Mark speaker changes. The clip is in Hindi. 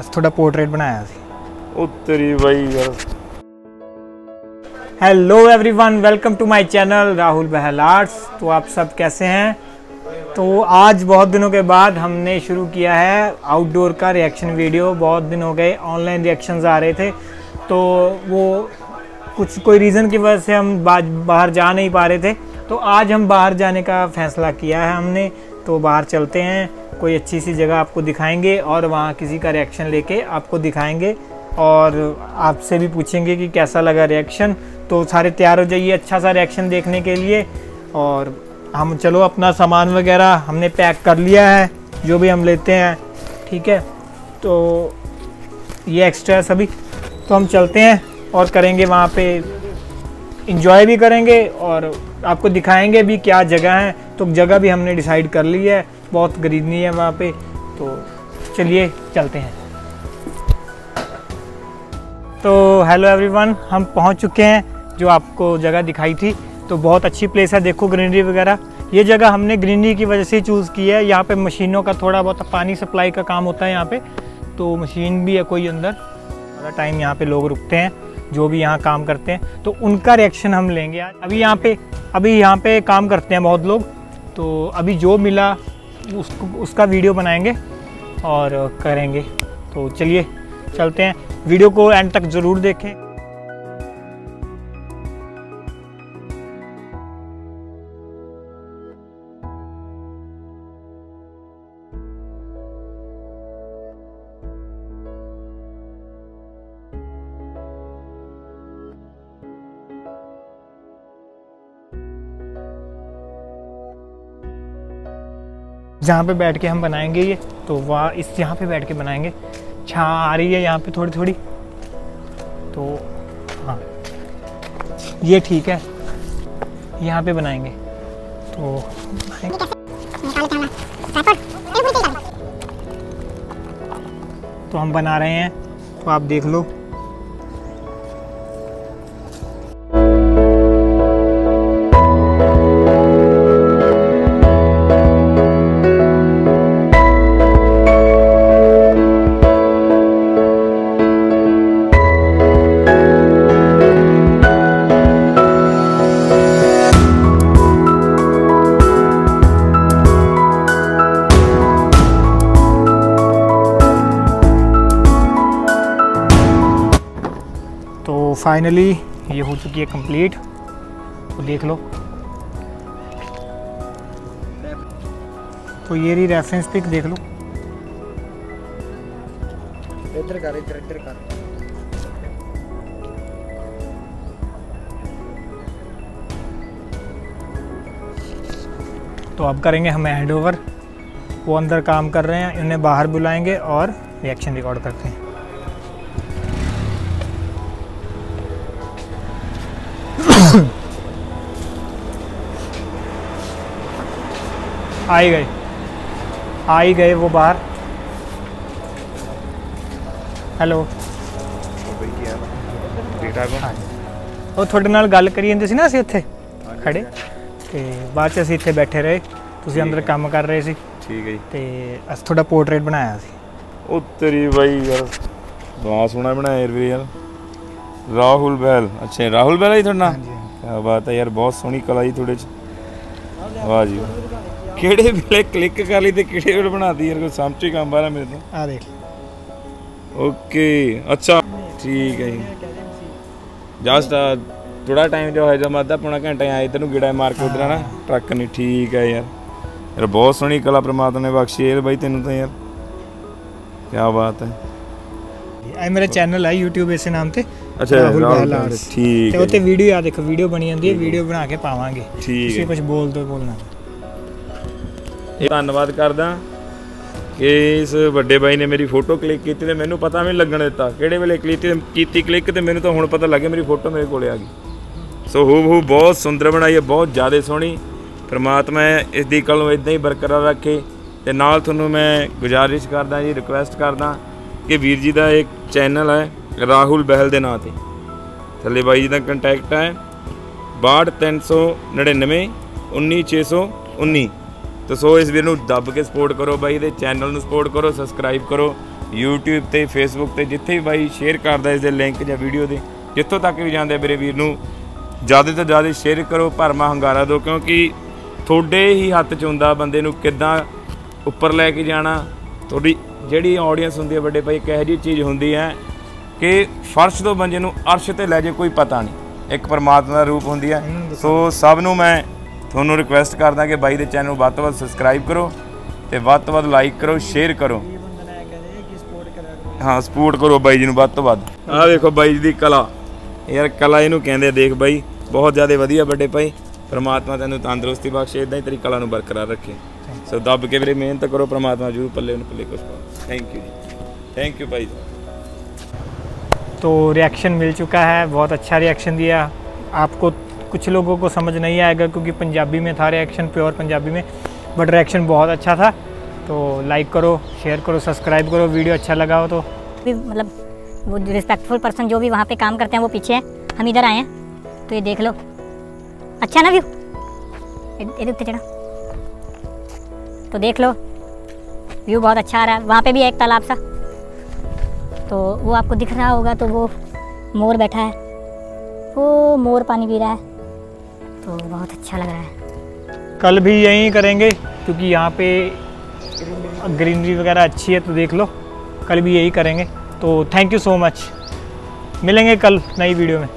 Speaker 1: ਅਸੀਂ ਤੁਹਾਡਾ ਪੋਰਟਰੇਟ ਬਣਾਇਆ ਸੀ
Speaker 2: ਉਹ ਤੇਰੀ ਬਾਈ ਯਾਰ
Speaker 1: hello everyone welcome to my channel Rahul Bahl arts तो आप सब कैसे हैं तो आज बहुत दिनों के बाद हमने शुरू किया है आउटडोर का रिएक्शन वीडियो बहुत दिन हो गए ऑनलाइन रिएक्शंस आ रहे थे तो वो कुछ कोई रीज़न की वजह से हम बा- बाहर जा नहीं पा रहे थे तो आज हम बाहर जाने का फ़ैसला किया है हमने तो बाहर चलते हैं कोई अच्छी सी जगह आपको दिखाएँगे और वहाँ किसी का रिएक्शन लेके आपको दिखाएँगे और आपसे भी पूछेंगे कि कैसा लगा रिएक्शन तो सारे तैयार हो जाइए अच्छा सा रिएक्शन देखने के लिए और हम चलो अपना सामान वगैरह हमने पैक कर लिया है, जो भी हम लेते हैं, ठीक है? तो ये एक्स्ट्रा है सभी। तो हम चलते हैं और करेंगे वहाँ पे इंजॉय भी करेंगे और आपको दिखाएँगे भी क्या जगह है। तो जगह भी हमने डिसाइड कर ली है। बहुत खरीदनी है वहाँ पे तो चलिए चलते हैं। तो हेलो एवरीवन हम पहुँच चुके हैं जो आपको जगह दिखाई थी तो बहुत अच्छी प्लेस है, देखो ग्रीनरी वगैरह। ये जगह हमने ग्रीनरी की वजह से चूज़ की है। यहाँ पे मशीनों का थोड़ा बहुत पानी सप्लाई का काम होता है यहाँ पे तो मशीन भी है कोई अंदर। ज़्यादा टाइम यहाँ पे लोग रुकते हैं, जो भी यहाँ काम करते हैं तो उनका रिएक्शन हम लेंगे अभी यहाँ पे, अभी यहाँ पे काम करते हैं बहुत लोग तो अभी जो मिला उसको उसका वीडियो बनाएँगे और करेंगे। तो चलिए, चलते हैं। वीडियो को एंड तक ज़रूर देखें। जहाँ पे बैठ के हम बनाएँगे ये तो वहाँ इस यहाँ पे बैठ के बनाएँगे। छा आ रही है यहाँ पे थोड़ी थोड़ी। तो हाँ। ये ठीक है। यहाँ पे बनाएँगे। तो तो हम बना रहे हैं। तो आप देख लो। फाइनली ये हो चुकी है कंप्लीट तो देख लो। तो ये रही रेफरेंस पिक देख लो।
Speaker 3: इधर कर इधर इधर कर।
Speaker 1: तो अब करेंगे हम हैंड ओवर वो अंदर काम कर रहे हैं इन्हें बाहर बुलाएँगे और रिएक्शन रिकॉर्ड करते हैं। आ ही गए आ ही गए वो बाहर ਹੈਲੋ
Speaker 2: ਠੀਕ ਠਾਕ ਹੋ
Speaker 1: ਉਹ ਤੁਹਾਡੇ ਨਾਲ ਗੱਲ ਕਰੀ ਜਾਂਦੇ ਸੀ ਨਾ ਅਸੀਂ ਉੱਥੇ ਖੜੇ ਤੇ ਬਾਅਦ ਚ ਅਸੀਂ ਇੱਥੇ ਬੈਠੇ ਰਹੇ ਤੁਸੀਂ ਅੰਦਰ ਕੰਮ ਕਰ ਰਹੇ ਸੀ
Speaker 2: ਠੀਕ ਹੈ ਜੀ
Speaker 1: ਤੇ ਅਸੀਂ ਤੁਹਾਡਾ ਪੋਰਟਰੇਟ ਬਣਾਇਆ ਸੀ
Speaker 2: ਉਹ ਤੇਰੀ ਬਾਈ ਯਾਰ ਬਹੁਤ ਸੋਹਣਾ ਬਣਾਇਆ ਯਾਰ ਵੀਰੇ ਯਾਰ ਰਾਹੁਲ ਬਹਿਲ ਅੱਛਾ ਰਾਹੁਲ ਬਹਿਲ ਹੈ ਤੁਹਾਡਾ
Speaker 1: ਹਾਂਜੀ
Speaker 2: ਕੀ ਬਾਤ ਹੈ ਯਾਰ ਬਹੁਤ ਸੋਹਣੀ ਕਲਾ ਜੀ ਤੁਹਾਡੇ ਚ ਵਾਹ ਜੀ ਵਾਹ। ਕਿਹੜੇ ਵੇਲੇ ਕਲਿੱਕ ਕਰ ਲਈ ਤੇ ਕਿਹੜੇ ਵੇਲੇ ਬਣਾਤੀ ਯਾਰ ਕੋਈ ਸਮਝ ਹੀ ਕੰਮ ਬਾਰਾ ਮੇਰੇ ਤੋਂ
Speaker 1: ਆ ਦੇਖ
Speaker 2: ਓਕੇ ਅੱਛਾ ਠੀਕ ਹੈ ਜੀ ਜਸਟ ਥੋੜਾ ਟਾਈਮ ਜੋ ਹੈ ਜਦ ਅੱਧਾ ਪੌਣਾ ਘੰਟਾ ਆਏ ਇਧਰ ਨੂੰ ਗਿੜਾ ਮਾਰ ਕੇ ਉਧਰ ਨਾ ਟਰੱਕ ਨਹੀਂ ਠੀਕ ਹੈ ਯਾਰ ਯਾਰ ਬਹੁਤ ਸੋਹਣੀ ਕਲਾ ਪ੍ਰਮਾਤਮਾ ਨੇ ਬਖਸ਼ੀ ਹੈ ਬਾਈ ਤੈਨੂੰ ਤਾਂ ਯਾਰ ਕੀ ਬਾਤ ਹੈ
Speaker 1: ਇਹ ਮੇਰਾ ਚੈਨਲ ਹੈ YouTube ਇਸੇ ਨਾਮ ਤੇ
Speaker 2: ਅੱਛਾ
Speaker 1: ਰਾਹੁਲ
Speaker 2: ਰਾਹੁਲ
Speaker 1: ਬਹਿਲ
Speaker 2: ਬਹਿਲ,
Speaker 1: Arts।
Speaker 2: ਠੀਕ
Speaker 1: ਤੇ
Speaker 2: ਹੈ
Speaker 1: ਉੱਤੇ
Speaker 2: ਜੀ,
Speaker 1: ਵੀਡੀਓ ਆ ਦੇਖੋ ਵੀਡੀਓ ਬਣੀ ਜਾਂਦੀ ਹੈ ਵੀਡੀਓ ਬਣਾ ਕੇ ਪਾਵਾਂਗੇ
Speaker 2: ਠੀਕ
Speaker 1: ਤੁਸੀਂ
Speaker 2: ਹੈ
Speaker 1: ਕੁਝ ਬੋਲ ਦੋ ਬੋਲਣਾ
Speaker 2: ਇਹ ਧੰਨਵਾਦ ਕਰਦਾ ਕਿ ਇਸ ਵੱਡੇ ਬਾਈ ਨੇ ਮੇਰੀ ਫੋਟੋ ਕਲਿੱਕ ਕੀਤੀ ਤੇ ਮੈਨੂੰ ਪਤਾ ਵੀ ਨਹੀਂ ਲੱਗਣ ਦਿੱਤਾ। ਕਿਹੜੇ ਵੇਲੇ ਕਲਿੱਕ ਕੀਤੀ ਕਲਿੱਕ ਤੇ ਮੈਨੂੰ ਤਾਂ ਹੁਣ ਪਤਾ ਲੱਗਿਆ ਮੇਰੀ ਫੋਟੋ ਮੇਰੇ ਕੋਲੇ ਆ ਗਈ। ਸੋ ਹੂ ਹੂ ਬਹੁਤ ਸੁੰਦਰ ਬਣਾਈ ਹੈ, ਬਹੁਤ ਜ਼ਿਆਦਾ ਸੋਹਣੀ। ਪਰਮਾਤਮਾ ਇਸ ਦੀ ਕਲ ਨੂੰ ਇਦਾਂ ਹੀ ਬਰਕਰਾਰ ਰੱਖੇ ਤੇ ਨਾਲ ਤੁਹਾਨੂੰ ਮੈਂ ਗੁਜ਼ਾਰਿਸ਼ ਕਰਦਾ ਜੀ ਰਿਕੁਐਸਟ ਕਰਦਾ ਕਿ ਵੀਰ ਜੀ ਦਾ ਇੱਕ ਚੈਨਲ ਹੈ, ਰਾਹੁਲ ਬਹਿਲ ਦੇ ਨਾਂ ਤੇ। ਥੱਲੇ ਬਾਈ ਜੀ ਦਾ ਕੰਟੈਕਟ ਹੈ 62399 19619 ਤੇ ਸੋ ਇਸ ਵੀਰ ਨੂੰ ਦੱਬ ਕੇ ਸਪੋਰਟ ਕਰੋ ਬਾਈ ਦੇ ਚੈਨਲ ਨੂੰ ਸਪੋਰਟ ਕਰੋ ਸਬਸਕ੍ਰਾਈਬ ਕਰੋ YouTube ਤੇ Facebook ਤੇ ਜਿੱਥੇ ਵੀ ਬਾਈ ਸ਼ੇਅਰ ਕਰਦਾ ਇਸ ਦੇ ਲਿੰਕ ਜਾਂ ਵੀਡੀਓ ਦੇ ਜਿੱਥੋਂ ਤੱਕ ਵੀ ਜਾਂਦੇ ਮੇਰੇ ਵੀਰ ਨੂੰ ਜ਼ਿਆਦਾ ਤੋਂ ਜ਼ਿਆਦਾ ਸ਼ੇਅਰ ਕਰੋ ਭਰਮਾ ਹੰਗਾਰਾ ਦਿਓ ਕਿਉਂਕਿ ਤੁਹਾਡੇ ਹੀ ਹੱਥ 'ਚ ਹੁੰਦਾ ਬੰਦੇ ਨੂੰ ਕਿੱਦਾਂ ਉੱਪਰ ਲੈ ਕੇ ਜਾਣਾ ਤੁਹਾਡੀ ਜਿਹੜੀ ਆਡੀਅנס ਹੁੰਦੀ ਹੈ ਵੱਡੇ ਭਾਈ ਇੱਕ ਇਹੋ ਜਿਹੀ ਚੀਜ਼ ਹੁੰਦੀ ਹੈ ਕਿ ਫਰਸ਼ ਤੋਂ ਬੰਦੇ ਨੂੰ ਅਰਸ਼ ਤੇ ਲੈ ਜੇ ਕੋਈ ਪਤਾ ਨਹੀਂ। ਇੱਕ ਪਰਮਾਤਮਾ ਦਾ ਰੂਪ ਹੁੰਦੀ ਹੈ। ਸੋ ਸਭ ਨੂੰ ਮੈਂ ਤੁਹਾਨੂੰ ਰਿਕੁਐਸਟ ਕਰਦਾ ਕਿ ਬਾਈ ਦੇ ਚੈਨਲ ਨੂੰ ਵੱਧ ਤੋਂ ਵੱਧ ਸਬਸਕ੍ਰਾਈਬ ਕਰੋ ਤੇ ਵੱਧ ਤੋਂ ਵੱਧ ਲਾਈਕ ਕਰੋ ਸ਼ੇਅਰ ਕਰੋ
Speaker 3: ਇਹ ਬੰਦਾ ਨੇ ਕਹਿੰਦੇ ਕਿ ਸਪੋਰਟ ਕਰਿਆ ਕਰੋ
Speaker 2: ਹਾਂ ਸਪੋਰਟ ਕਰੋ ਬਾਈ ਜੀ ਨੂੰ ਵੱਧ ਤੋਂ ਵੱਧ ਆਹ ਵੇਖੋ ਬਾਈ ਜੀ ਦੀ ਕਲਾ ਯਾਰ ਕਲਾ ਇਹਨੂੰ ਕਹਿੰਦੇ ਆ, ਦੇਖ ਬਾਈ ਬਹੁਤ ਜ਼ਿਆਦਾ ਵਧੀਆ ਵੱਡੇ ਭਾਈ ਪ੍ਰਮਾਤਮਾ ਤੈਨੂੰ ਤੰਦਰੁਸਤੀ ਬਖਸ਼ੇ ਇਦਾਂ ਹੀ ਤੇਰੀ ਕਲਾ ਨੂੰ ਬਰਕਰਾਰ ਰੱਖੇ ਸੋ ਦੱਬ ਕੇ ਵੀਰੇ ਮਿਹਨਤ ਕਰੋ ਪ੍ਰਮਾਤਮਾ ਜਰੂਰ ਪੱਲੇ ਨੂੰ ਪੱਲੇ ਕੁਛ ਪਾ thank you ji thank you ਭਾਈ
Speaker 1: तो रिएक्शन मिल चुका है बहुत अच्छा रिएक्शन दिया आपको कुछ लोगों को समझ नहीं आएगा क्योंकि पंजाबी में था रिएक्शन प्योर पंजाबी में बट रिएक्शन बहुत अच्छा था। तो लाइक करो शेयर करो सब्सक्राइब करो वीडियो अच्छा लगा हो तो।
Speaker 4: मतलब वो रिस्पेक्टफुल पर्सन जो भी वहाँ पे काम करते हैं, वो पीछे हैं। हम इधर आए हैं तो ये देख लो। अच्छा ना व्यू देखते चढ़ा तो देख लो। व्यू बहुत अच्छा आ रहा है। वहाँ पे भी एक तालाब सा। तो वो आपको दिख रहा होगा तो वो मोर बैठा है। वो मोर पानी पी रहा है। तो बहुत अच्छा लग रहा है।
Speaker 1: कल भी यहीं करेंगे, क्योंकि यहाँ पे ग्रीनरी वगैरह अच्छी है तो देख लो। कल भी यही करेंगे। तो थैंक यू सो मच मिलेंगे कल नई वीडियो में।